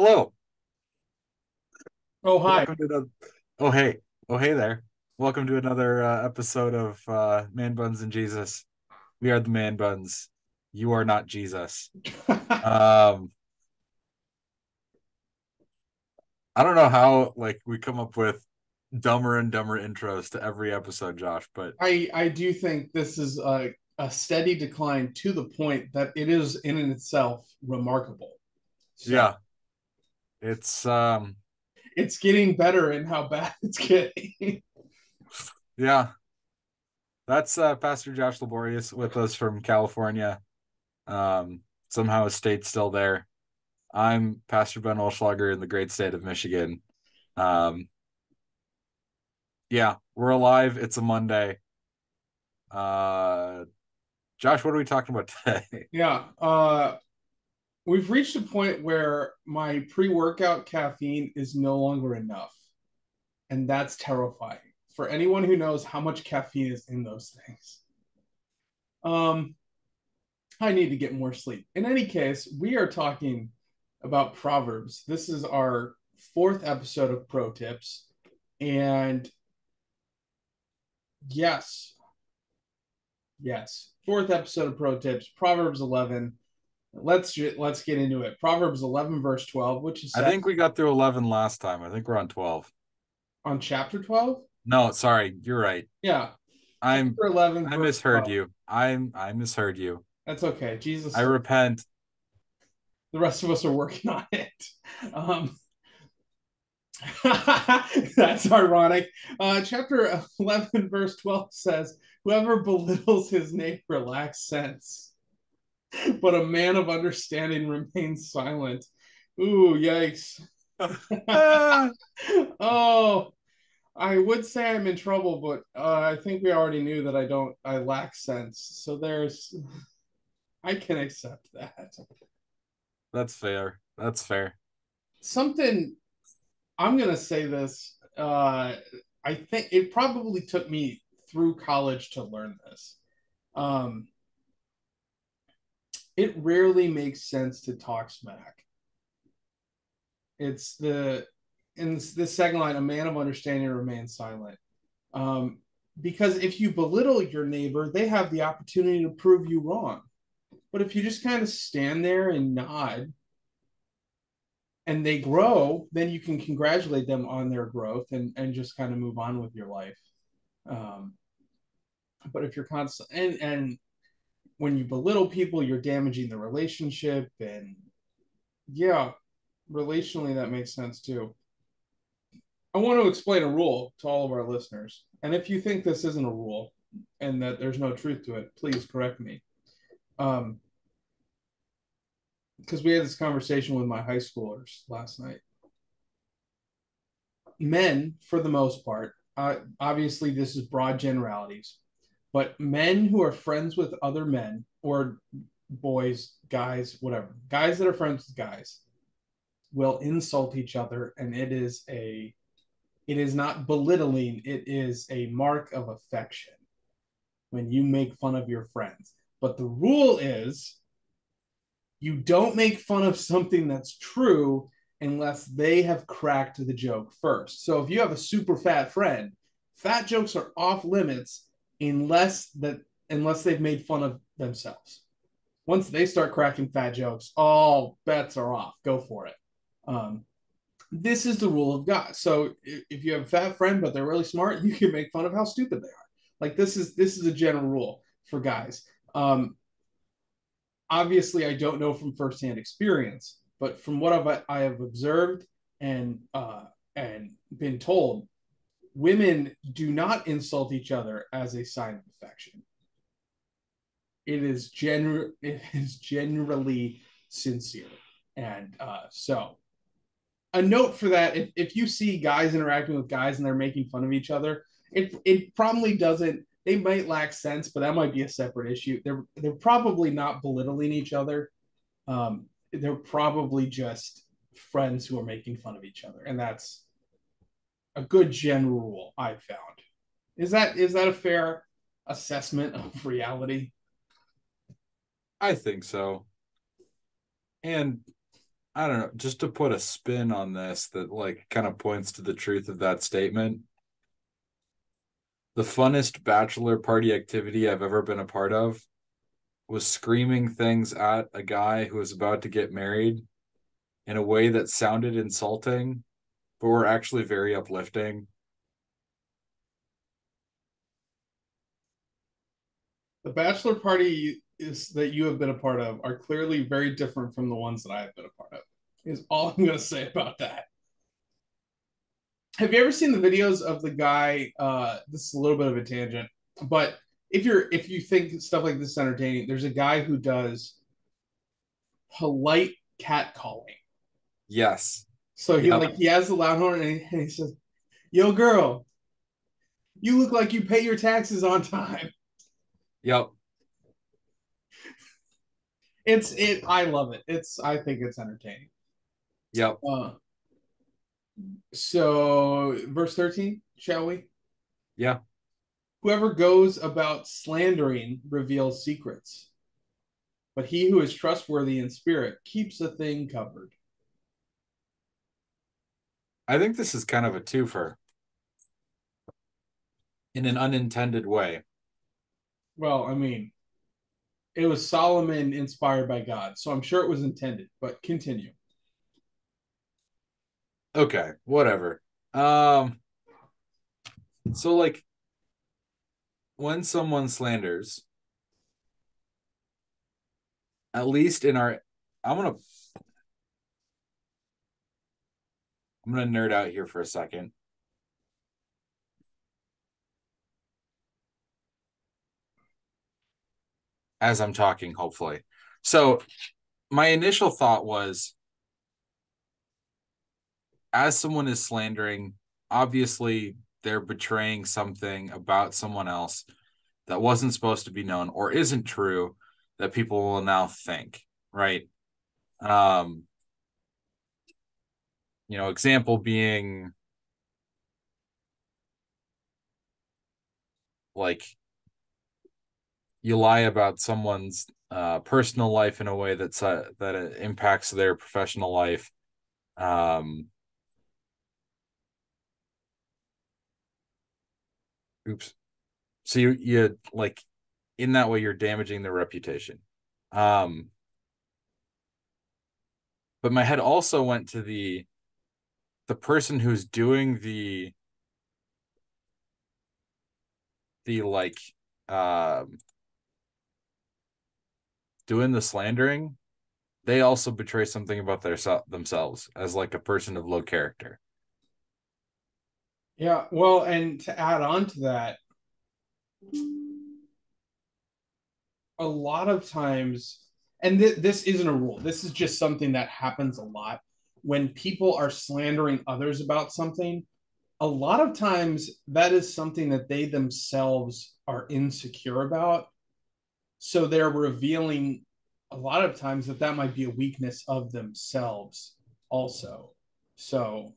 Hello. Oh, hi. The. Oh hey. Oh hey there. Welcome to another uh, episode of uh, Man Buns and Jesus. We are the Man Buns. You are not Jesus. Um, I don't know how like we come up with dumber and dumber intros to every episode, Josh, but I I do think this is a, a steady decline to the point that it is in and itself remarkable. So yeah, it's um it's getting better in how bad it's getting. yeah. That's uh, Pastor Josh Laborious with us from California. Um, somehow his state's still there. I'm Pastor Ben Olschlager in the great state of Michigan. Um, yeah, we're alive. It's a Monday. Uh, Josh, what are we talking about today? yeah. Uh we've reached a point where my pre-workout caffeine is no longer enough. And that's terrifying for anyone who knows how much caffeine is in those things. Um I need to get more sleep. In any case, we are talking about Proverbs. This is our fourth episode of Pro Tips. And yes, yes, fourth episode of Pro Tips, Proverbs 11. Let's let's get into it. Proverbs 11 verse 12, which is I think we got through 11 last time. I think we're on 12. on chapter 12. No, sorry, you're right. Yeah, I'm chapter 11. I misheard 12. you. I'm I misheard you. That's okay. Jesus, I repent. the rest of us are working on it. Um, that's ironic. Uh, chapter 11, verse 12 says, Whoever belittles his neighbor lacks sense, but a man of understanding remains silent. Ooh, yikes. Oh, I would say I'm in trouble, but uh, I think we already knew that I don't, I lack sense. So there's, I can accept that. That's fair. That's fair. something I'm gonna say this. Uh, I think it probably took me through college to learn this. Um, it rarely makes sense to talk smack. It's the in this second line, a man of understanding remains silent. Um, because if you belittle your neighbor, they have the opportunity to prove you wrong. But if you just kind of stand there and nod and they grow, then you can congratulate them on their growth and, and just kind of move on with your life. Um, but if you're constant and, and when you belittle people, you're damaging the relationship. And yeah, relationally, that makes sense too. I want to explain a rule to all of our listeners. And if you think this isn't a rule and that there's no truth to it, please correct me. Um, because we had this conversation with my high schoolers last night. Men, for the most part, uh, obviously this is broad generalities, but men who are friends with other men or boys, guys, whatever, guys that are friends with guys will insult each other, and it is a it is not belittling, it is a mark of affection when you make fun of your friends. But the rule is you don't make fun of something that's true unless they have cracked the joke first. So if you have a super fat friend, fat jokes are off limits unless that unless they've made fun of themselves. Once they start cracking fat jokes, all bets are off. Go for it. Um, this is the rule of God. So if, if you have a fat friend but they're really smart, you can make fun of how stupid they are. Like this is this is a general rule for guys. Um, obviously I don't know from firsthand experience, but from what I've, I have observed and uh, and been told, women do not insult each other as a sign of affection. It is gener- it is generally sincere, and uh, so a note for that: if if you see guys interacting with guys and they're making fun of each other, it it probably doesn't they might lack sense, but that might be a separate issue. They're they're probably not belittling each other. Um, they're probably just friends who are making fun of each other, and that's a good general rule I've found. Is that is that a fair assessment of reality? I think so. And I don't know, just to put a spin on this that like kind of points to the truth of that statement. The funnest bachelor party activity I've ever been a part of was screaming things at a guy who was about to get married in a way that sounded insulting, but were actually very uplifting. The bachelor party is that you have been a part of are clearly very different from the ones that I have been a part of. Is all I'm going to say about that. Have you ever seen the videos of the guy? Uh, this is a little bit of a tangent, but if you're if you think stuff like this is entertaining, there's a guy who does polite cat calling. Yes. So he yep. like he has the loud horn and he, and he says, "Yo, girl, you look like you pay your taxes on time." Yep. It's it. I love it. It's. I think it's entertaining. Yep. Uh, so, verse thirteen, shall we? Yeah. Whoever goes about slandering reveals secrets, but he who is trustworthy in spirit keeps a thing covered. I think this is kind of a twofer in an unintended way. Well, I mean, it was Solomon inspired by God, so I'm sure it was intended, but continue. Okay, whatever. Um so like when someone slanders at least in our I'm going to I'm going to nerd out here for a second. As I'm talking, hopefully. So, my initial thought was as someone is slandering, obviously they're betraying something about someone else that wasn't supposed to be known or isn't true that people will now think, right? Um, you know, example being like you lie about someone's uh, personal life in a way that's uh, that impacts their professional life. Um, oops. So you you like in that way you're damaging their reputation. Um, but my head also went to the the person who's doing the the like um doing the slandering they also betray something about their themselves as like a person of low character. Yeah well and to add on to that a lot of times and th- this isn't a rule this is just something that happens a lot when people are slandering others about something, a lot of times that is something that they themselves are insecure about. So they're revealing a lot of times that that might be a weakness of themselves also. So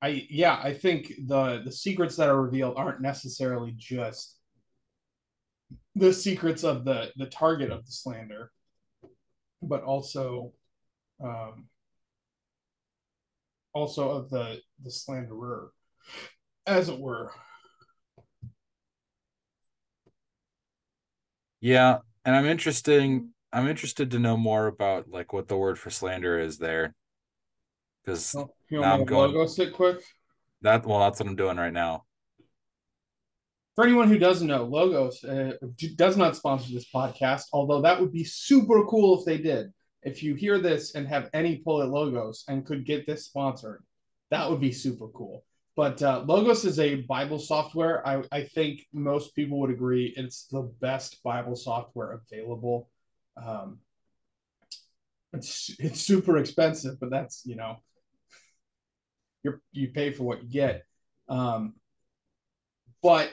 I yeah, I think the the secrets that are revealed aren't necessarily just the secrets of the the target of the slander, but also um, also of the the slanderer, as it were. Yeah, and I'm interested. I'm interested to know more about like what the word for slander is there, because oh, I'm going. Quick. That well, that's what I'm doing right now. For anyone who doesn't know, Logos uh, does not sponsor this podcast, although that would be super cool if they did if you hear this and have any pull at Logos and could get this sponsored, that would be super cool. But uh, Logos is a Bible software. I, I think most people would agree it's the best Bible software available. Um, it's it's super expensive, but that's you know, you you pay for what you get. Um, but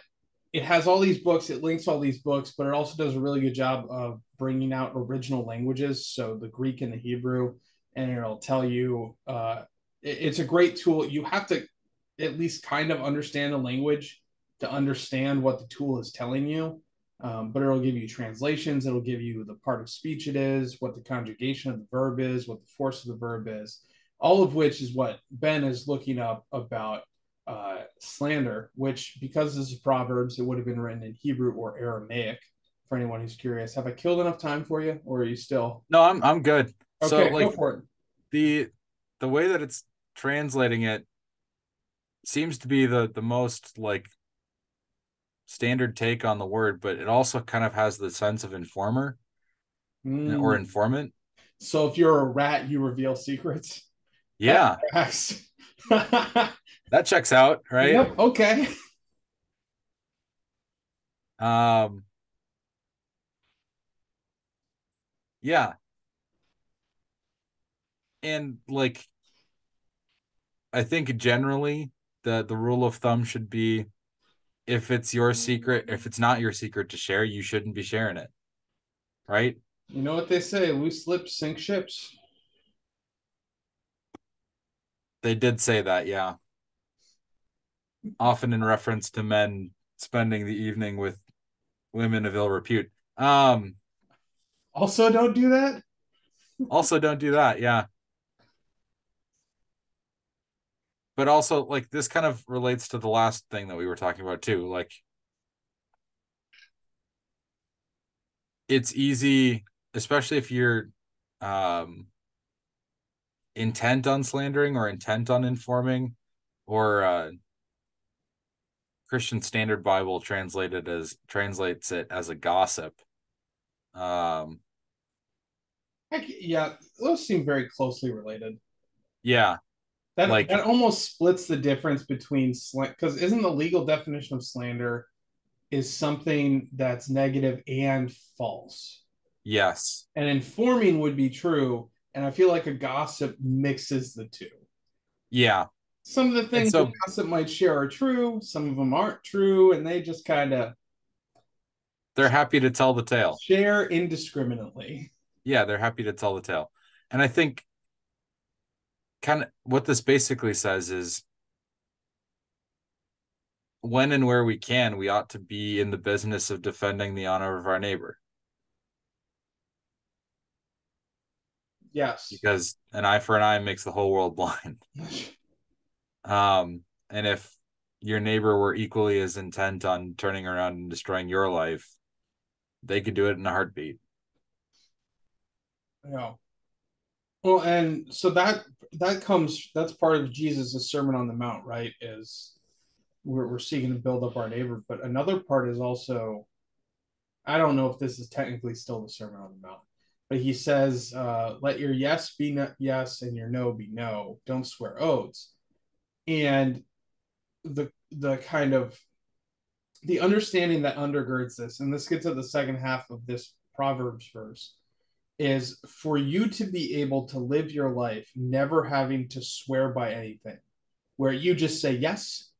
it has all these books. It links all these books, but it also does a really good job of bringing out original languages, so the Greek and the Hebrew, and it'll tell you. Uh, it, it's a great tool. You have to at least kind of understand the language to understand what the tool is telling you. Um, but it'll give you translations. It'll give you the part of speech it is, what the conjugation of the verb is, what the force of the verb is, all of which is what Ben is looking up about uh, slander, which because this is Proverbs, it would have been written in Hebrew or Aramaic. For anyone who's curious, have I killed enough time for you, or are you still? No, I'm I'm good. Okay, so go for it. the the way that it's translating it seems to be the the most like standard take on the word, but it also kind of has the sense of informer or Mm. informant. So if you're a rat, you reveal secrets. Yeah. that checks out, right? Yep. Okay. Um yeah. And like I think generally the the rule of thumb should be if it's your secret, if it's not your secret to share, you shouldn't be sharing it. Right? You know what they say: loose lips sink ships. They did say that, yeah. Often in reference to men spending the evening with women of ill repute. Um Also, don't do that. also don't do that, yeah. But also like this kind of relates to the last thing that we were talking about too. Like it's easy, especially if you're um intent on slandering or intent on informing or uh Christian Standard Bible translated as translates it as a gossip. Um Heck, yeah, those seem very closely related. yeah, That Like- that almost splits the difference between slant because isn't the legal definition of slander is something that's negative and false. yes. And informing would be true, and I feel like a gossip mixes the two. Yeah. Some of the things so- that gossip might share are true, some of them aren't true, and they just kind of They're happy to tell the tale. share indiscriminately. Yeah, they're happy to tell the tale. And I think kind of what this basically says is when and where we can, we ought to be in the business of defending the honor of our neighbor Yes. because an eye for an eye makes the whole world blind. Um, and if your neighbor were equally as intent on turning around and destroying your life, they could do it in a heartbeat. Yeah. Well, and so that that comes that's part of Jesus' Sermon on the Mount, right? Is we're we're seeking to build up our neighbor, but another part is also I don't know if this is technically still the Sermon on the Mount, but he says, uh, "Let your yes be no, yes and your no be no. Don't swear oaths." And the the kind of the understanding that undergirds this, and this gets at the second half of this Proverbs verse, is for you to be able to live your life never having to swear by anything, where you just say yes.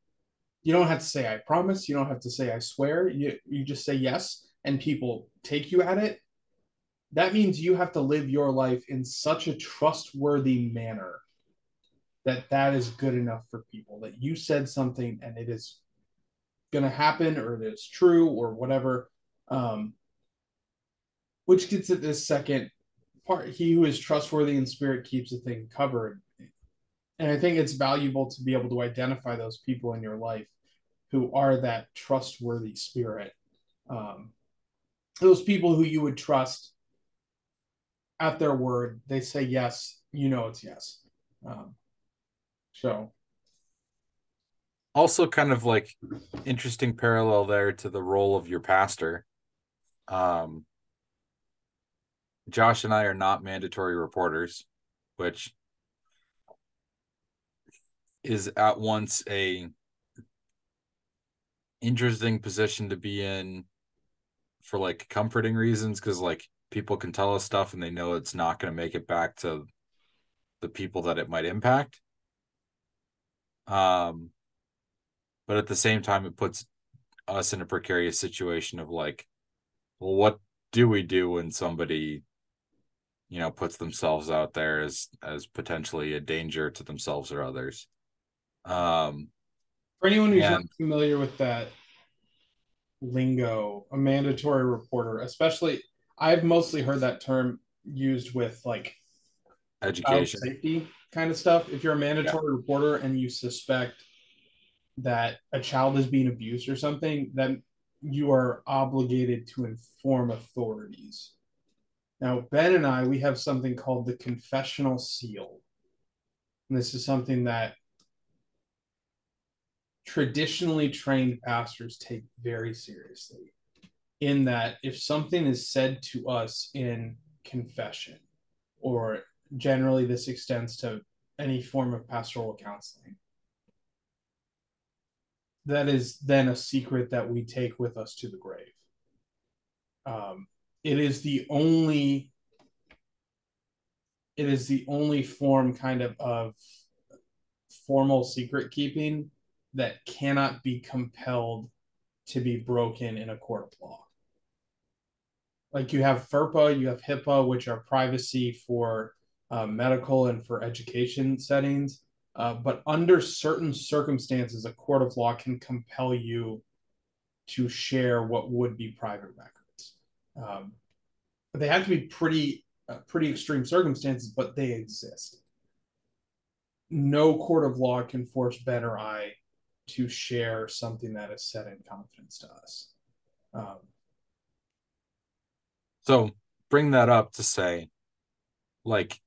You don't have to say I promise. You don't have to say I swear. You you just say yes, and people take you at it. That means you have to live your life in such a trustworthy manner that that is good enough for people. That you said something and it is going to happen, or it is true, or whatever. Um, which gets at this second part he who is trustworthy in spirit keeps a thing covered and i think it's valuable to be able to identify those people in your life who are that trustworthy spirit um, those people who you would trust at their word they say yes you know it's yes um, so Also, kind of like interesting parallel there to the role of your pastor. Um, Josh and I are not mandatory reporters, which is at once a interesting position to be in for like comforting reasons because like people can tell us stuff and they know it's not going to make it back to the people that it might impact um but at the same time it puts us in a precarious situation of like well what do we do when somebody you know puts themselves out there as as potentially a danger to themselves or others um for anyone who's Yeah. not familiar with that lingo, a mandatory reporter, especially I've mostly heard that term used with like education safety kind of stuff. If you're a mandatory yeah. reporter and you suspect that a child is being abused or something, then you are obligated to inform authorities. Now, Ben and I, we have something called the confessional seal. And this is something that traditionally trained pastors take very seriously. In that, if something is said to us in confession, or generally this extends to any form of pastoral counseling, that is then a secret that we take with us to the grave. Um, it is the only it is the only form kind of of formal secret keeping that cannot be compelled to be broken in a court of law. Like you have FERPA, you have HIPAA, which are privacy for uh, medical and for education settings. Uh, but under certain circumstances, a court of law can compel you to share what would be private records. Um, they have to be pretty, uh, pretty extreme circumstances, but they exist. No court of law can force Ben or I to share something that is said in confidence to us. Um, so bring that up to say, like,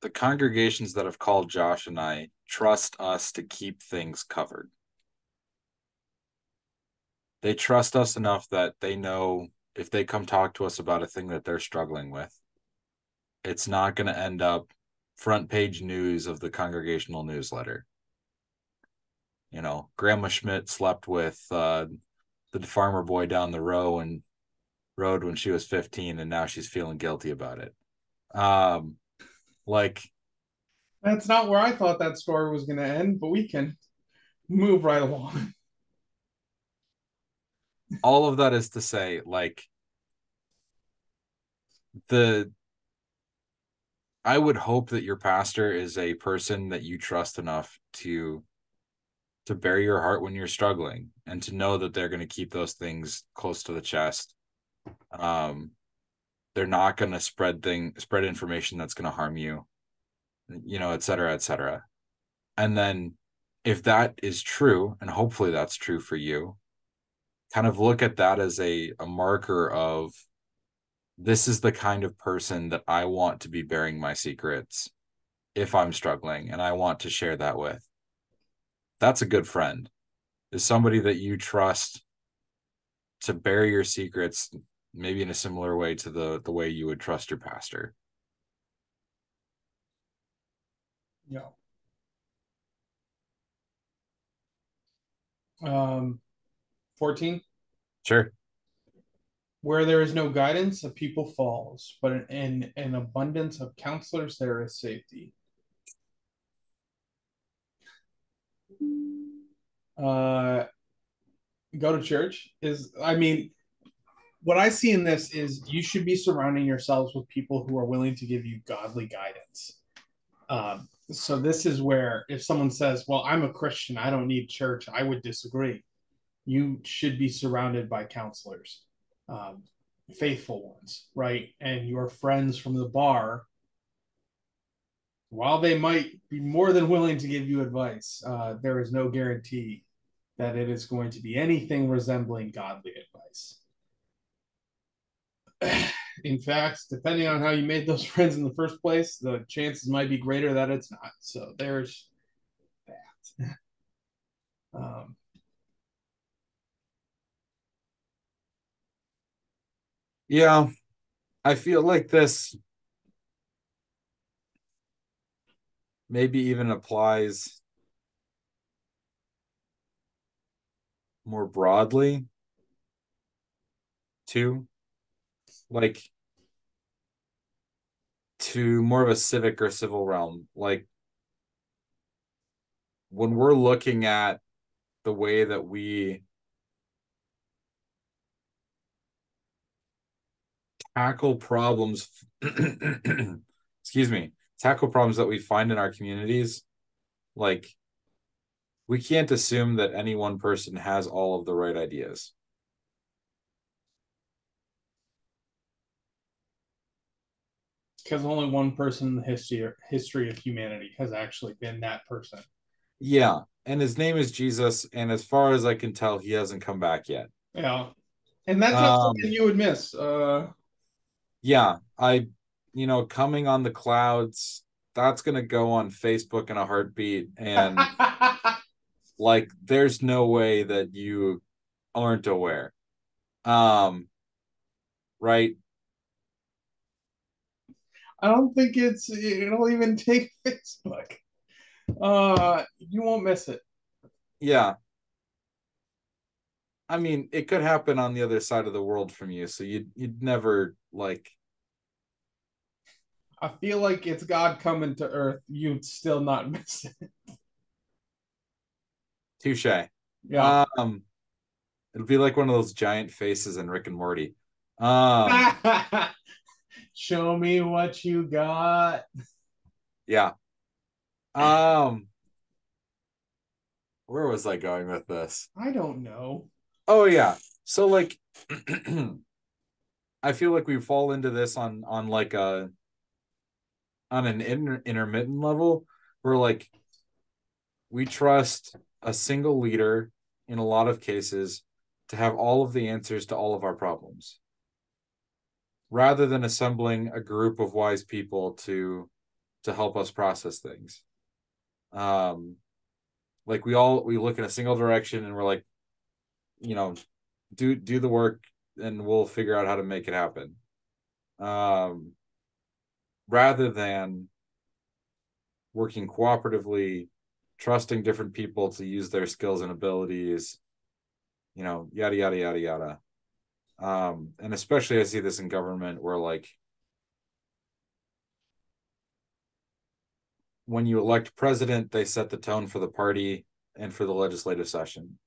the congregations that have called Josh and I trust us to keep things covered. They trust us enough that they know if they come talk to us about a thing that they're struggling with, it's not going to end up front page news of the congregational newsletter. You know, Grandma Schmidt slept with uh, the farmer boy down the row and road when she was 15 and now she's feeling guilty about it. Um like that's not where I thought that story was going to end, but we can move right along. All of that is to say like the I would hope that your pastor is a person that you trust enough to to bare your heart when you're struggling and to know that they're going to keep those things close to the chest. Um they're not going to spread thing spread information that's going to harm you. You know, et cetera, et cetera. And then if that is true, and hopefully that's true for you, kind of look at that as a, a marker of this is the kind of person that I want to be bearing my secrets if I'm struggling and I want to share that with. That's a good friend. Is somebody that you trust to bear your secrets maybe in a similar way to the the way you would trust your pastor. Yeah. Um 14 Sure. Where there is no guidance, a people falls, but in an abundance of counselors, there is safety. Uh, go to church is, I mean, what I see in this is you should be surrounding yourselves with people who are willing to give you godly guidance. Um, so this is where if someone says, "Well, I'm a Christian, I don't need church," I would disagree. You should be surrounded by counselors um, faithful ones, right? And your friends from the bar, while they might be more than willing to give you advice, uh, there is no guarantee that it is going to be anything resembling godly advice. In fact, depending on how you made those friends in the first place, the chances might be greater that it's not. So there's that. um, Yeah, I feel like this maybe even applies more broadly to like to more of a civic or civil realm like when we're looking at the way that we tackle problems excuse me tackle problems that we find in our communities like we can't assume that any one person has all of the right ideas. Because only one person in the history history of humanity has actually been that person. Yeah, and his name is Jesus, and as far as I can tell, he hasn't come back yet. Yeah, and that's not um, something you would miss. Uh, yeah, I, you know, coming on the clouds. That's gonna go on Facebook in a heartbeat, and like, there's no way that you aren't aware. Um, right? I don't think it's it'll even take Facebook. Uh, you won't miss it. Yeah. I mean, it could happen on the other side of the world from you, so you'd you'd never like. I feel like it's God coming to Earth. You'd still not miss it. Touche. Yeah. Um, it'll be like one of those giant faces in Rick and Morty. Um, Show me what you got. Yeah. Um where was I going with this? I don't know. Oh yeah. So like I feel like we fall into this on on like a on an inter- intermittent level where like we trust a single leader in a lot of cases to have all of the answers to all of our problems rather than assembling a group of wise people to to help us process things. Um like we all we look in a single direction and we're like you know do do the work and we'll figure out how to make it happen. Um rather than working cooperatively trusting different people to use their skills and abilities you know yada yada yada yada um and especially i see this in government where like when you elect president they set the tone for the party and for the legislative session.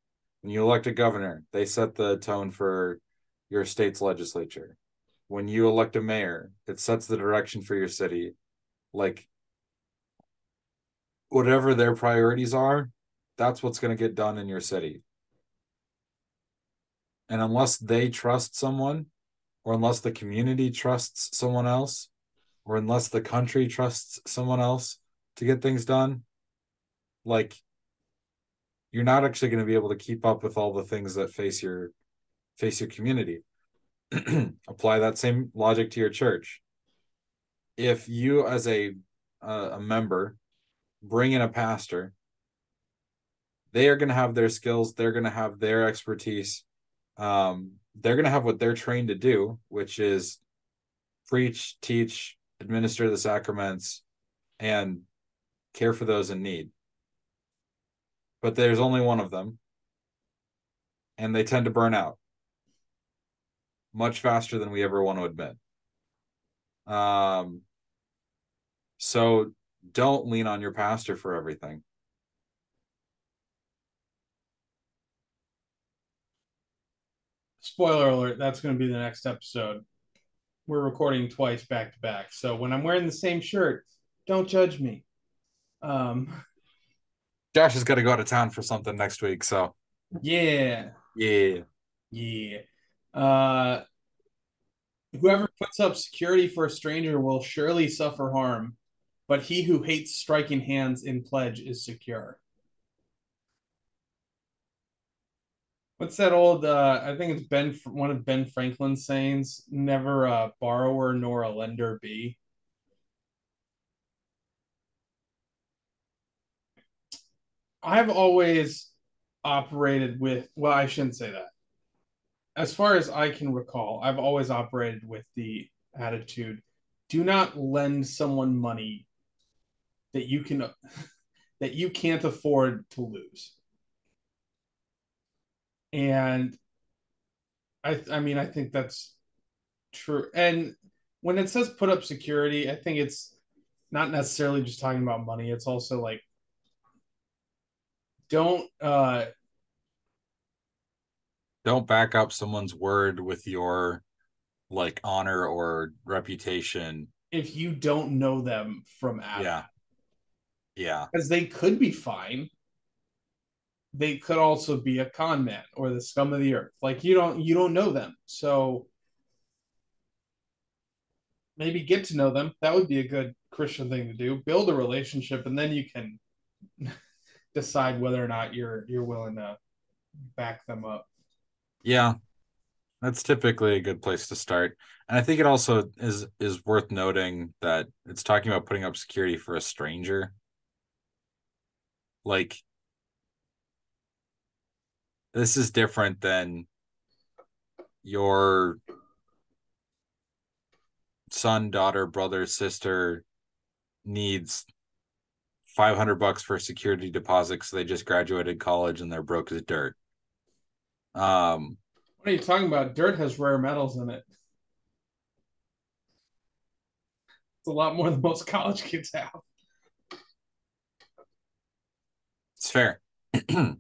When you elect a governor they set the tone for your state's legislature. When you elect a mayor it sets the direction for your city. Like whatever their priorities are that's what's going to get done in your city and unless they trust someone, or unless the community trusts someone else, or unless the country trusts someone else to get things done, like you're not actually going to be able to keep up with all the things that face your face your community. Apply that same logic to your church. If you as a uh, a member bring in a pastor, they are going to have their skills, they're going to have their expertise, um, they're going to have what they're trained to do, which is preach, teach, administer the sacraments, and care for those in need. But there's only one of them, and they tend to burn out much faster than we ever want to admit. Um, so don't lean on your pastor for everything. Spoiler alert, that's going to be the next episode. We're recording twice back to back. So when I'm wearing the same shirt, don't judge me. Um, Josh is going to go out of town for something next week. So, yeah. Yeah. Yeah. Uh, whoever puts up security for a stranger will surely suffer harm, but he who hates striking hands in pledge is secure. What's that old uh i think it's ben one of ben franklin's sayings? Never a borrower nor a lender be. I've always operated with well i shouldn't say that. As far as i can recall i've always operated with the attitude do not lend someone money that you can that you can't afford to lose and I I mean I think that's true. And when it says put up security, I think it's not necessarily just talking about money. It's also like don't uh don't back up someone's word with your like honor or reputation if you don't know them from Adam. Yeah. Yeah. Because they could be fine they could also be a con man or the scum of the earth. Like you don't you don't know them. So maybe get to know them. That would be a good Christian thing to do. Build a relationship and then you can decide whether or not you're you're willing to back them up. Yeah. That's typically a good place to start. And I think it also is is worth noting that it's talking about putting up security for a stranger. Like this is different than your son, daughter, brother, sister needs 500 bucks for a security deposit because they just graduated college and they're broke as dirt. Um, what are you talking about? Dirt has rare metals in it. It's a lot more than most college kids have. It's fair.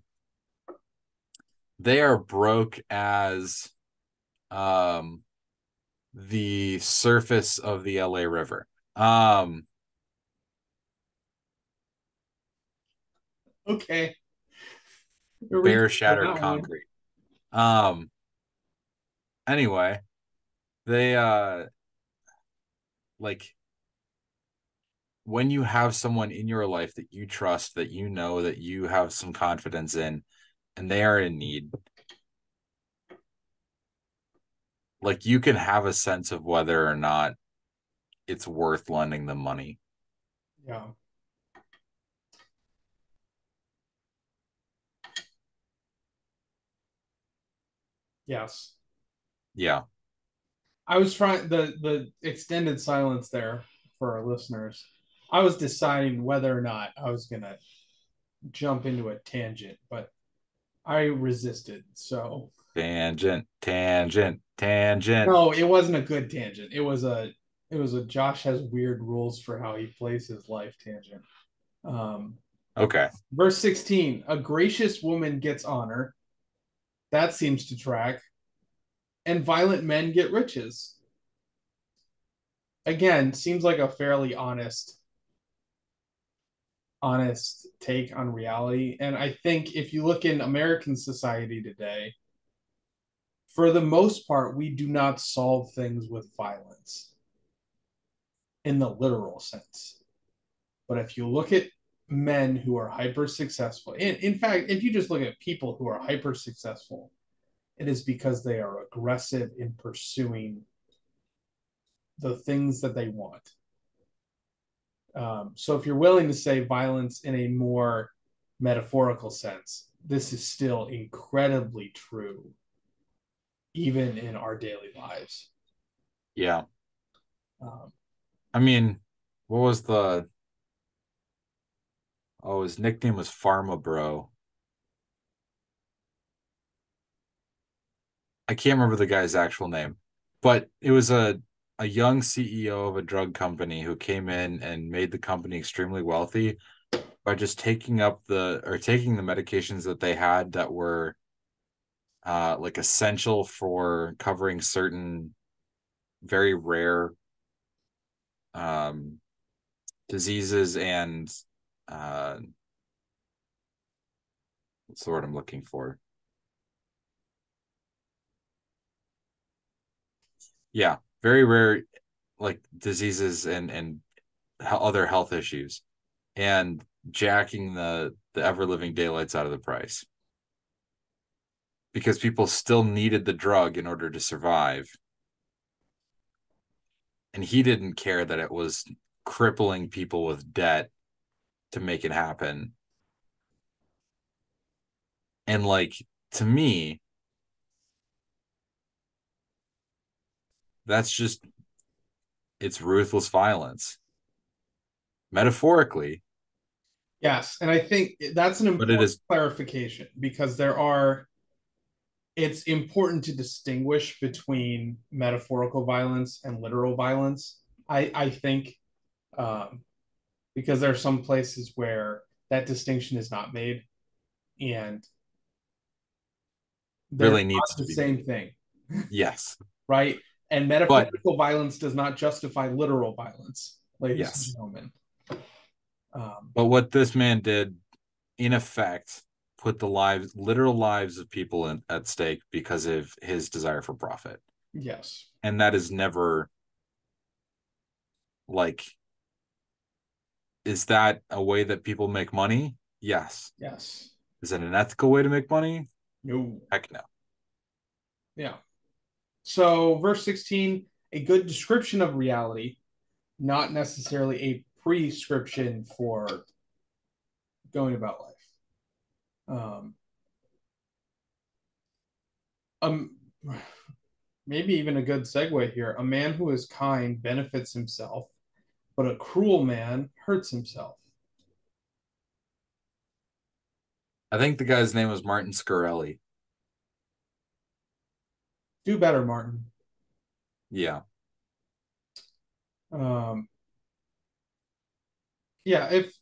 they are broke as um the surface of the LA River. Um okay. Bare shattered concrete. Um anyway, they uh like when you have someone in your life that you trust, that you know that you have some confidence in, and they are in need, like you can have a sense of whether or not it's worth lending them money. Yeah. Yes. Yeah. I was trying the the extended silence there for our listeners. I was deciding whether or not I was gonna jump into a tangent, but I resisted. So tangent, tangent, tangent. No, it wasn't a good tangent. It was a it was a Josh has weird rules for how he plays his life tangent. Um, okay. Verse 16 A gracious woman gets honor. That seems to track. And violent men get riches. Again, seems like a fairly honest honest take on reality. And I think if you look in American society today, for the most part, we do not solve things with violence in the literal sense. But if you look at men who are hyper successful, in, in fact, if you just look at people who are hyper successful, it is because they are aggressive in pursuing the things that they want. Um, so if you're willing to say violence in a more metaphorical sense, this is still incredibly true, even in our daily lives. Yeah. Um, I mean, what was the? Oh, his nickname was Pharma Bro. I can't remember the guy's actual name, but it was a a young CEO of a drug company who came in and made the company extremely wealthy by just taking up the or taking the medications that they had that were uh like essential for covering certain very rare um diseases and uh what's the word I'm looking for? Yeah, very rare like diseases and and other health issues and jacking the the ever living daylights out of the price. Because people still needed the drug in order to survive. And he didn't care that it was crippling people with debt to make it happen. And like to me that's just it's ruthless violence. Metaphorically. Yes and i think that's an important but it is, clarification because there are it's important to distinguish between metaphorical violence and literal violence. I i think um, because there are some places where that distinction is not made and really needs the same thing. Yes. Right and metaphorical but, violence does not justify literal violence, ladies yes. and gentlemen. Um, but what this man did, in effect, put the lives, literal lives of people in, at stake because of his desire for profit. Yes. And that is never like, is that a way that people make money? Yes. Yes. Is it an ethical way to make money? No. Heck no. Yeah. So, verse 16, a good description of reality, not necessarily a prescription for going about life. Um, um, maybe even a good segue here. A man who is kind benefits himself, but a cruel man hurts himself. I think the guy's name was Martin Shkreli. Do better, Martin. Yeah. Um, yeah, if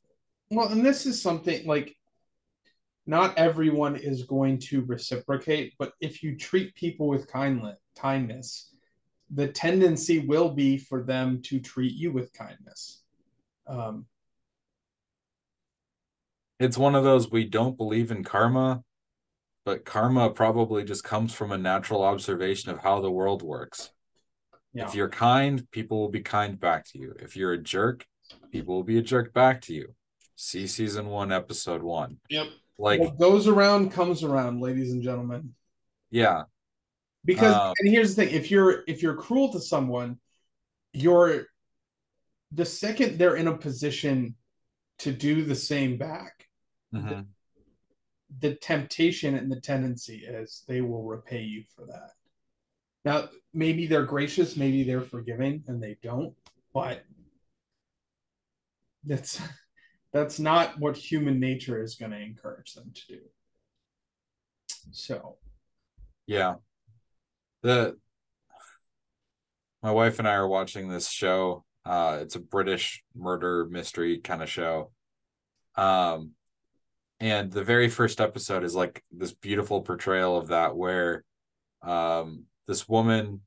well, and this is something like not everyone is going to reciprocate, but if you treat people with kindness, kindness, the tendency will be for them to treat you with kindness. Um, it's one of those we don't believe in karma, but karma probably just comes from a natural observation of how the world works. Yeah. If you're kind, people will be kind back to you. If you're a jerk, people will be a jerk back to you. See season one, episode one. Yep. Like what goes around comes around, ladies and gentlemen. Yeah. Because um, and here's the thing: if you're if you're cruel to someone, you're the second they're in a position to do the same back, mm-hmm. The, temptation and the tendency is they will repay you for that. Now, maybe they're gracious, maybe they're forgiving, and they don't, but that's that's not what human nature is going to encourage them to do. So, yeah, the my wife and I are watching this show. Uh, it's a British murder mystery kind of show. Um, and the very first episode is like this beautiful portrayal of that, where um, this woman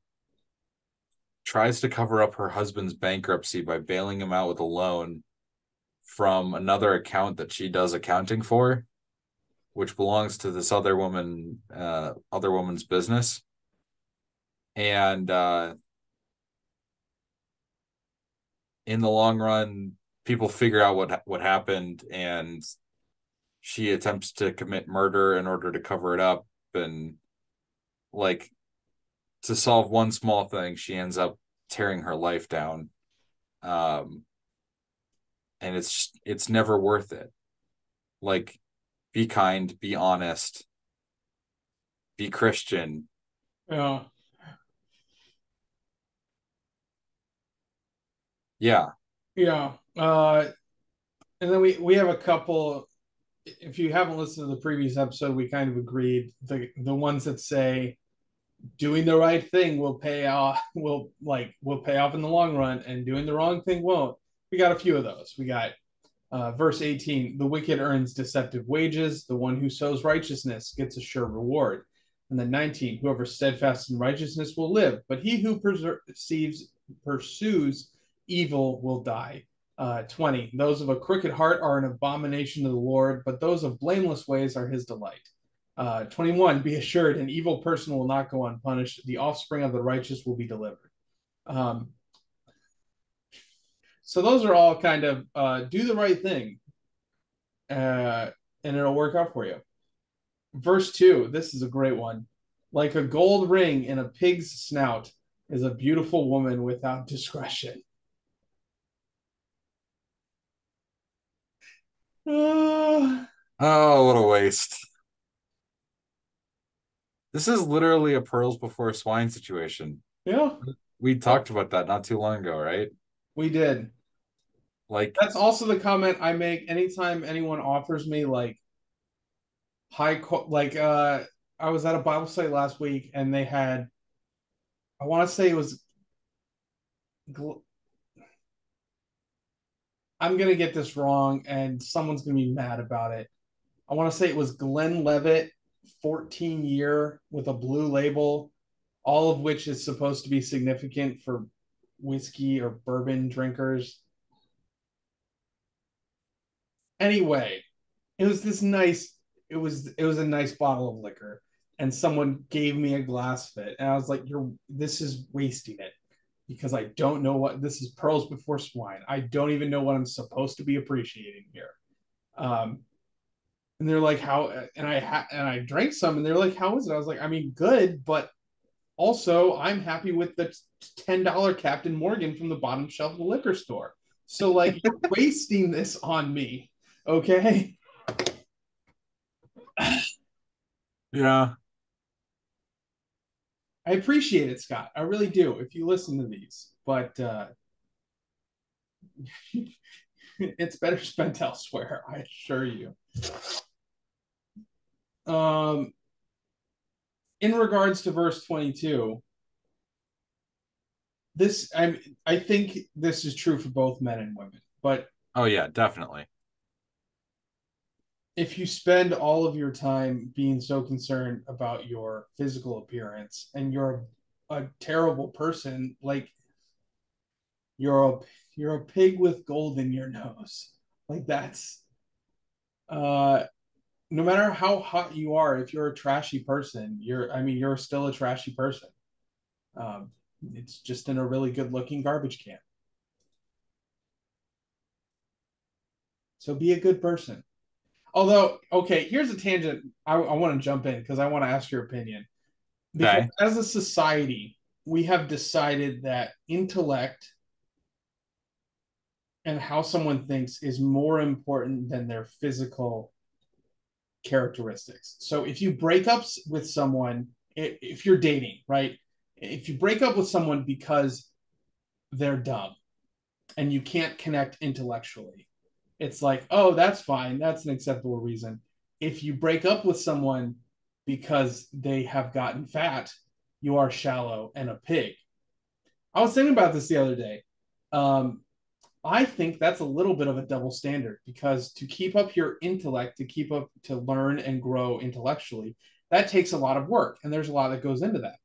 tries to cover up her husband's bankruptcy by bailing him out with a loan from another account that she does accounting for, which belongs to this other woman, uh, other woman's business. And uh, in the long run, people figure out what what happened, and she attempts to commit murder in order to cover it up, and like to solve one small thing, she ends up tearing her life down. Um, and it's it's never worth it. Like be kind be honest be christian. Yeah. Yeah. Yeah. Uh and then we we have a couple if you haven't listened to the previous episode we kind of agreed the the ones that say doing the right thing will pay off will like will pay off in the long run and doing the wrong thing won't we got a few of those. We got uh, verse 18 the wicked earns deceptive wages, the one who sows righteousness gets a sure reward. And then 19 whoever steadfast in righteousness will live, but he who perceives, pursues evil will die. Uh, 20 those of a crooked heart are an abomination to the Lord, but those of blameless ways are his delight. Uh, 21 be assured an evil person will not go unpunished the offspring of the righteous will be delivered um, so those are all kind of uh, do the right thing, uh, and it'll work out for you. Verse two. This is a great one. Like a gold ring in a pig's snout is a beautiful woman without discretion. Oh, what a waste. This is literally a pearls before swine situation. Yeah. We talked about that not too long ago, right? We did. Like that's also the comment I make anytime anyone offers me like high co- like uh I was at a Bible study last week and they had I want to say it was I'm gonna get this wrong and someone's gonna be mad about it. I want to say it was Glenlivet 14 year with a blue label, all of which is supposed to be significant for whiskey or bourbon drinkers. Anyway, it was this nice, it was it was a nice bottle of liquor and someone gave me a glass of it and I was like you're this is wasting it because I don't know what this is pearls before swine. I don't even know what I'm supposed to be appreciating here. Um and they're like how and I ha- and I drank some and they're like how is it? I was like I mean good, but also I'm happy with the $10 Captain Morgan from the bottom shelf of the liquor store. So like you're wasting this on me. Okay? Yeah. I appreciate it, Scott. I really do. If you listen to these, but uh, it's better spent elsewhere. I assure you. Um, in regards to verse twenty-two, this I I think this is true for both men and women, but Oh yeah, definitely. If you spend all of your time being so concerned about your physical appearance and you're a, a terrible person like you're a you're a pig with gold in your nose. Like that's uh no matter how hot you are if you're a trashy person you're i mean you're still a trashy person. Um it's just in a really good looking garbage can. So be a good person Although, okay, here's a tangent. I, I want to jump in because I want to ask your opinion. Because Okay. as a society, we have decided that intellect and how someone thinks is more important than their physical characteristics. So if you break up with someone, if you're dating, right? If you break up with someone because they're dumb and you can't connect intellectually, it's like, oh, that's fine. That's an acceptable reason. If you break up with someone because they have gotten fat, you are shallow and a pig. I was thinking about this the other day. Um, I think that's a little bit of a double standard because to keep up your intellect, to keep up, to learn and grow intellectually, that takes a lot of work. And there's a lot that goes into that,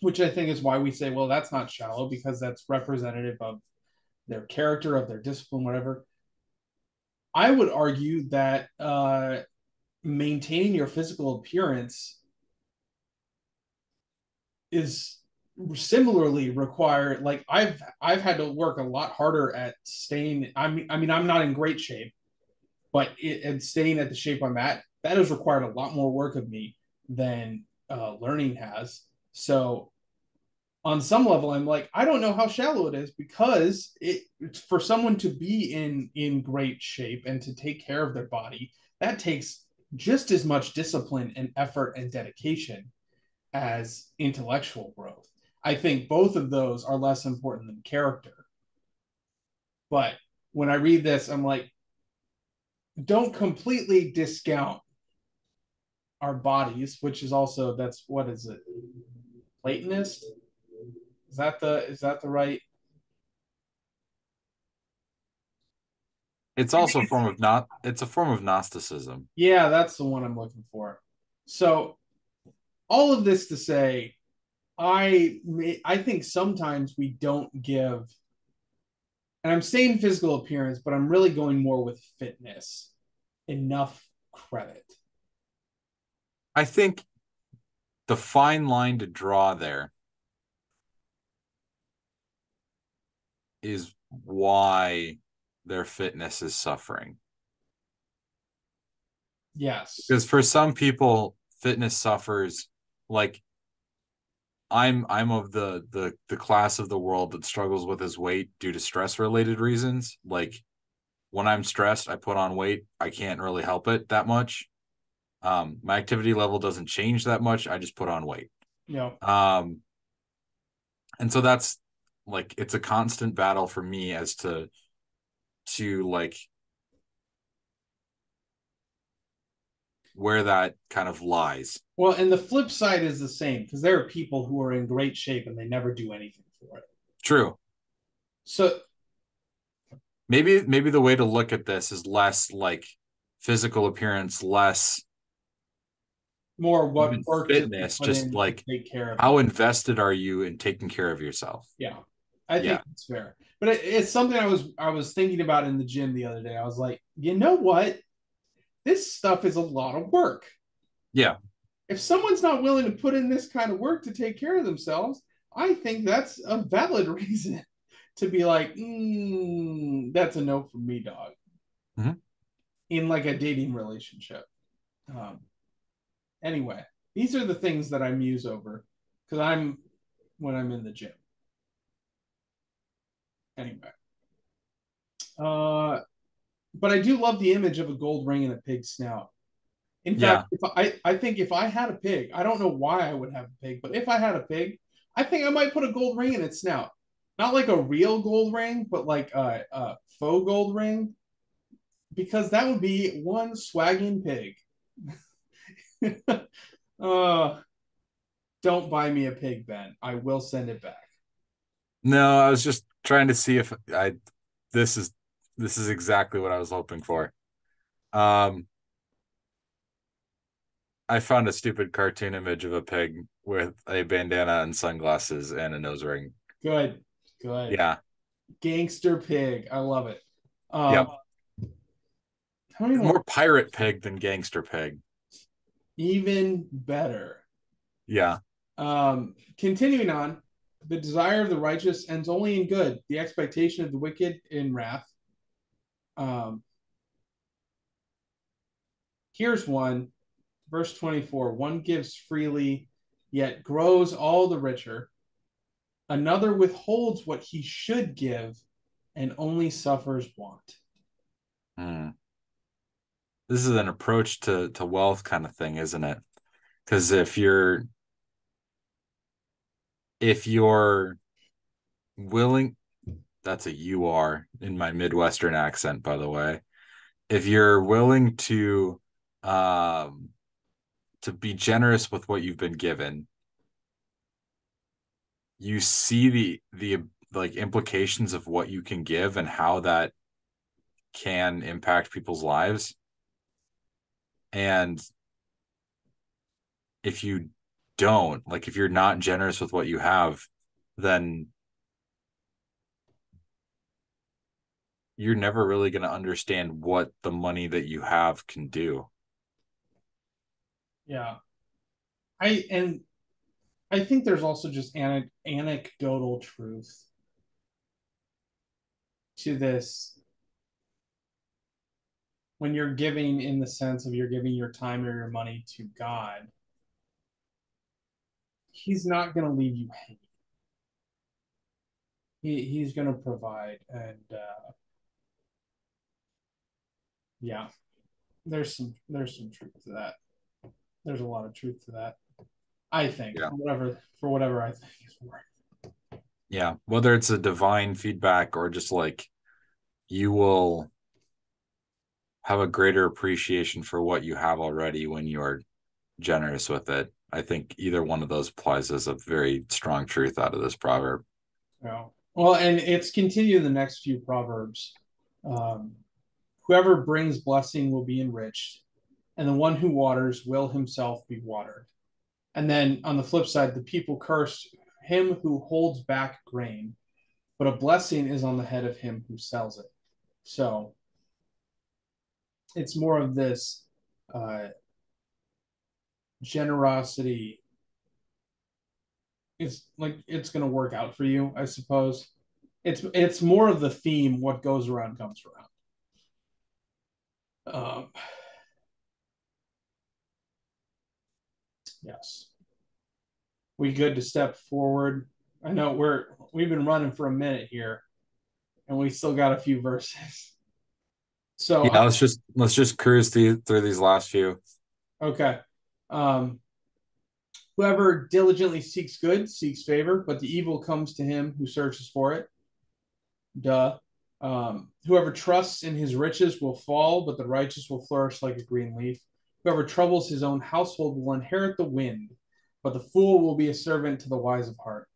which I think is why we say, well, that's not shallow because that's representative of their character, of their discipline, whatever. I would argue that uh, maintaining your physical appearance is similarly required. Like I've I've had to work a lot harder at staying. I mean, I mean, I'm not in great shape, but it, and staying at the shape I'm at, that has required a lot more work of me than uh, learning has. So on some level i'm like i don't know how shallow it is because it for someone to be in in great shape and to take care of their body that takes just as much discipline and effort and dedication as intellectual growth. I think both of those are less important than character. But when i read this i'm like don't completely discount our bodies which is also that's what is it? Platonist is that the is that the right? It's also a form of not it's a form of Gnosticism. Yeah, that's the one I'm looking for. So, all of this to say, I I think sometimes we don't give, and I'm saying physical appearance, but I'm really going more with fitness. Enough credit. I think the fine line to draw there is why their fitness is suffering. Yes. Because for some people, fitness suffers like I'm I'm of the the the class of the world that struggles with his weight due to stress related reasons. Like when I'm stressed, I put on weight. I can't really help it that much. Um, my activity level doesn't change that much. I just put on weight. Yeah. Um, and so that's like it's a constant battle for me as to to like where that kind of lies. well, and the flip side is the same because there are people who are in great shape and they never do anything for it. True. So Maybe maybe the way to look at this is less like physical appearance, less more what work fitness, just like take care of how invested are you in taking care of yourself? Yeah, I think Yeah. it's fair. But it, it's something I was I was thinking about in the gym the other day. I was like, you know what? this stuff is a lot of work. Yeah. If someone's not willing to put in this kind of work to take care of themselves, I think that's a valid reason to be like, mm, that's a no for me, dog. Mm-hmm. In like a dating relationship. Um, anyway, these are the things that I muse over because I'm when I'm in the gym. Anyway. Uh, but I do love the image of a gold ring and a pig snout. In fact, if I, I think if I had a pig, I don't know why I would have a pig, but if I had a pig, I think I might put a gold ring in its snout. Not like a real gold ring, but like a, a faux gold ring, because that would be one swagging pig. uh, don't buy me a pig, Ben. I will send it back. No, I was just trying to see if I. This is this is exactly what I was hoping for. Um, I found a stupid cartoon image of a pig with a bandana and sunglasses and a nose ring. Good, good. Yeah. Gangster pig. I love it. Um, yep. More pirate pig than gangster pig. Even better. Yeah. Um, continuing on, the desire of the righteous ends only in good, the expectation of the wicked in wrath. Um, here's one, verse 24 one gives freely, yet grows all the richer. Another withholds what he should give and only suffers want. Hmm. This is an approach to, to wealth kind of thing, isn't it? Because if you're if you're willing that's a you are in my midwestern accent by the way. If you're willing to um to be generous with what you've been given you see the the like implications of what you can give and how that can impact people's lives. And if you don't like if you're not generous with what you have then you're never really going to understand what the money that you have can do. Yeah. I and i think there's also just an, anecdotal truth to this. When you're giving in the sense of you're giving your time or your money to god he's not going to leave you hanging. He he's going to provide, and uh, yeah, there's some there's some truth to that. There's a lot of truth to that. I think yeah. whatever for whatever I think is worth. Yeah, whether it's a divine feedback or just like you will have a greater appreciation for what you have already when you are generous with it I think either one of those applies as a very strong truth out of this proverb. Yeah. Well, and it's continued the next few proverbs. Um, Whoever brings blessing will be enriched, and the one who waters will himself be watered. And then on the flip side, the people curse him who holds back grain, but a blessing is on the head of him who sells it. So it's more of this uh, generosity is like it's going to work out for you, I suppose. It's it's more of the theme what goes around comes around. Um Yes. We good to step forward. I know we're we've been running for a minute here and we still got a few verses. So yeah, let's just let's just cruise through through these last few. Okay. Um, whoever diligently seeks good seeks favor, but the evil comes to him who searches for it. Duh. Um, whoever trusts in his riches will fall, but the righteous will flourish like a green leaf. Whoever troubles his own household will inherit the wind, but the fool will be a servant to the wise of heart.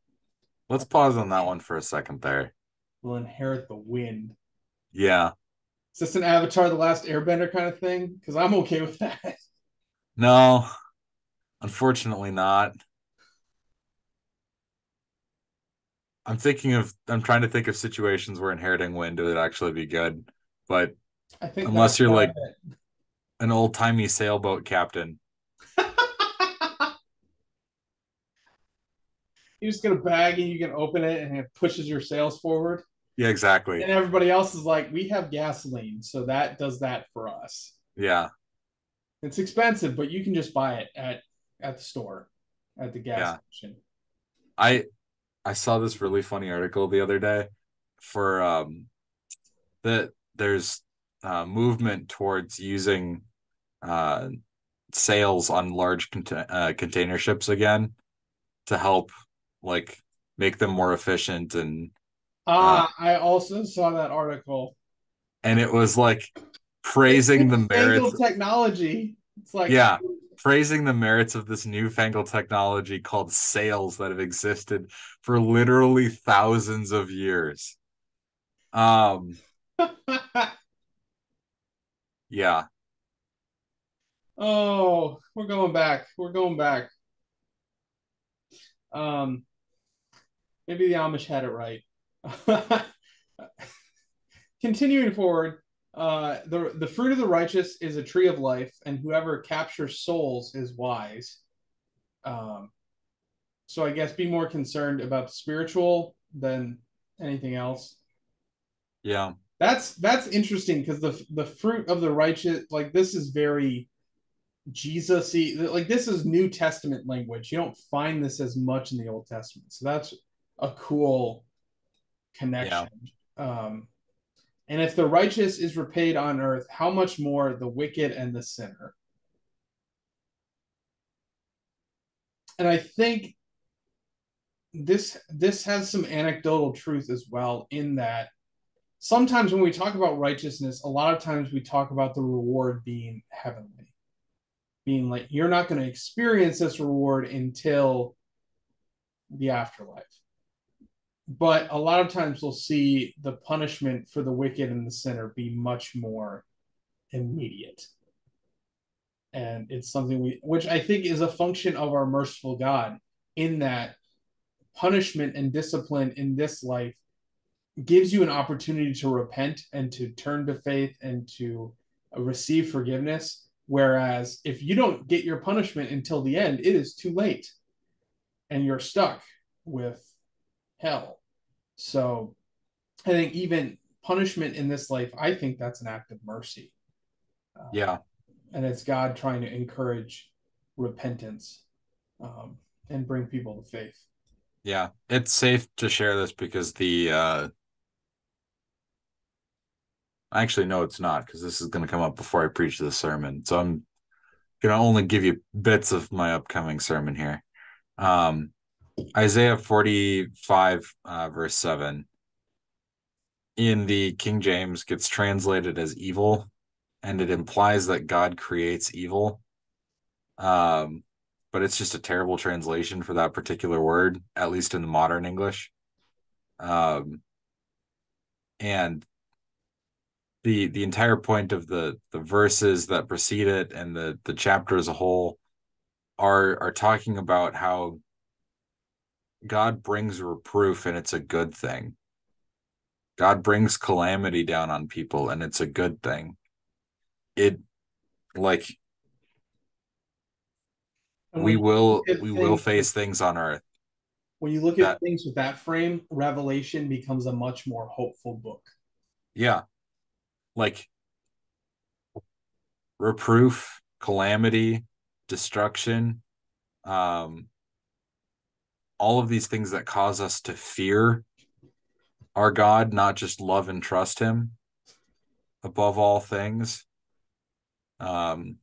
Let's pause on that one for a second there. Will inherit the wind. Yeah. Is this an Avatar the Last Airbender kind of thing? Because I'm okay with that. No, Unfortunately, not. I'm thinking of. I'm trying to think of situations where inheriting wind would actually be good, but unless you're like, an old timey sailboat captain. you just get a bag and you can open it and it pushes your sails forward. Yeah, exactly. And everybody else is like, we have gasoline, so that does that for us. Yeah. It's expensive, but you can just buy it at at the store, at the gas Yeah. station. I I saw this really funny article the other day for um that there's uh movement towards using uh sails on large cont- uh, container ships again to help like make them more efficient and Ah, I also saw that article. and it was like praising the It's merits technology. It's like Yeah. praising the merits of this newfangled technology called sails that have existed for literally thousands of years. Um yeah. oh, we're going back. We're going back. Um, maybe the Amish had it right. Continuing forward, uh, the the fruit of the righteous is a tree of life, and whoever captures souls is wise. Um, so I guess be more concerned about spiritual than anything else. Yeah. That's that's interesting because the the fruit of the righteous, like this is very Jesus-y. Like this is New Testament language. You don't find this as much in the Old Testament. So that's a cool connection. Um, and if the righteous is repaid on earth, how much more the wicked and the sinner? And I think this this has some anecdotal truth as well in that sometimes when we talk about righteousness, a lot of times we talk about the reward being heavenly. Being like you're not going to experience this reward until the afterlife but a lot of times we'll see the punishment for the wicked and the sinner be much more immediate. And it's something we which i think is a function of our merciful god in that punishment and discipline in this life gives you an opportunity to repent and to turn to faith and to receive forgiveness. Whereas if you don't get your punishment until the end it is too late and you're stuck with hell. So I think even punishment in this life, I think that's an act of mercy. Uh, Yeah. And it's God trying to encourage repentance um, and bring people to faith. Yeah. It's safe to share this because the uh actually no it's not because this is going to come up before I preach this sermon. So I'm going to only give you bits of my upcoming sermon here. Um Isaiah 45 uh, verse 7 in the King James gets translated as evil and it implies that God creates evil. Um but it's just a terrible translation for that particular word, at least in the modern English. Um, and the the entire point of the the verses that precede it and the the chapter as a whole are are talking about how God brings reproof and it's a good thing. God brings calamity down on people and it's a good thing. It like we will at we will face things on earth. When you look at that- things with that frame, Revelation becomes a much more hopeful book. Yeah. Like reproof, calamity, destruction, um all of these things that cause us to fear our God, not just love and trust him above all things. Um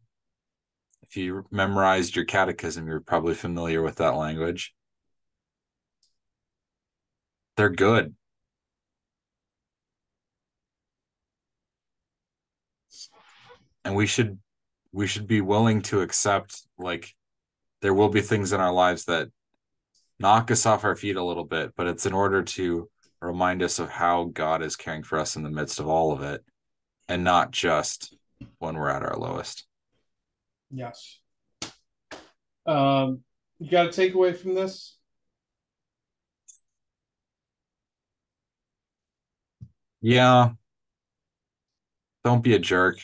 if you memorized your catechism, you're probably familiar with that language. They're good. and we should we should be willing to accept like there will be things in our lives that knock us off our feet a little bit but it's in order to remind us of how god is caring for us in the midst of all of it and not just when we're at our lowest Yes. Um, you got a takeaway from this? yeah don't be a jerk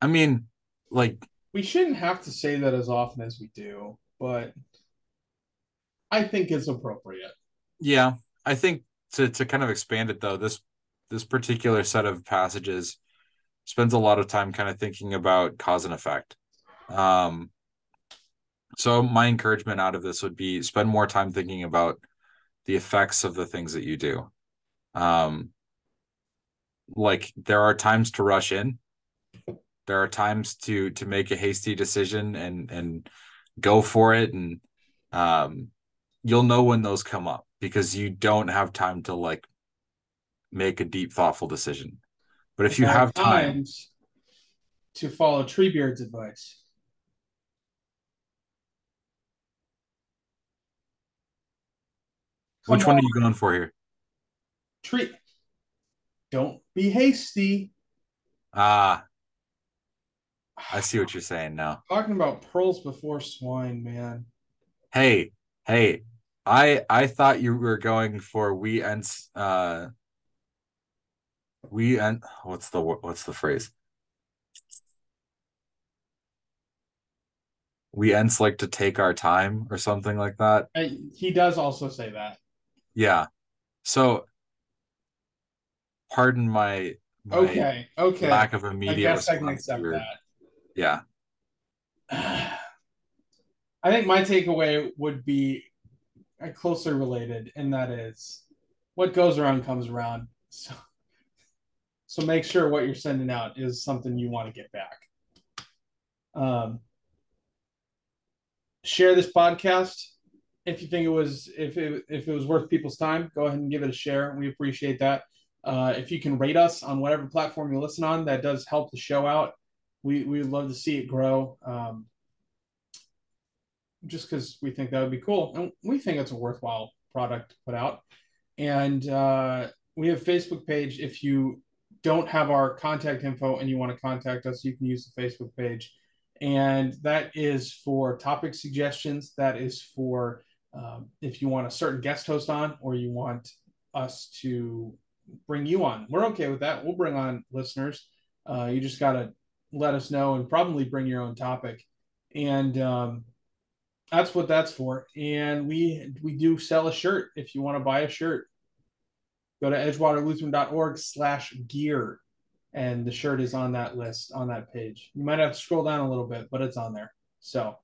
I mean, like we shouldn't have to say that as often as we do, but I think it's appropriate. Yeah, I think to to kind of expand it though, this this particular set of passages spends a lot of time kind of thinking about cause and effect. Um, so my encouragement out of this would be spend more time thinking about the effects of the things that you do. Um, like there are times to rush in. There are times to to make a hasty decision and and go for it and um you'll know when those come up because you don't have time to like make a deep thoughtful decision. But if you have time to follow Treebeard's advice. Which one are you going for here? Tree. Don't be hasty. Ah. I see what you're saying now. Talking about pearls before swine, man. Hey, hey. I I thought you were going for we and uh we and what's the what's the phrase? We Ents like to take our time or something like that. he does also say that. Yeah. So pardon my, my okay, okay. lack of immediate I guess I can accept that. Yeah. I think my takeaway would be closely related, and that is what goes around comes around. So so make sure what you're sending out is something you want to get back. Um, share this podcast if you think it was if it, if it was worth people's time. Go ahead and give it a share. We appreciate that. Uh, if you can rate us on whatever platform you listen on, that does help the show out. We we would love to see it grow. Um, just because we think that would be cool, and we think it's a worthwhile product to put out. And uh, we have Facebook page. If you don't have our contact info and you want to contact us, you can use the Facebook page. And that is for topic suggestions. That is for um, if you want a certain guest host on or you want us to bring you on. We're okay with that. We'll bring on listeners. Uh, you just got to let us know and probably bring your own topic. And um, that's what that's for. And we we do sell a shirt if you want to buy a shirt. Go to edgewaterlutheran.org slash gear and the shirt is on that list on that page. You might have to scroll down a little bit but it's on there. So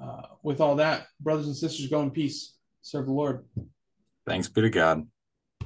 uh, with all that brothers and sisters go in peace. Serve the lord. Thanks be to god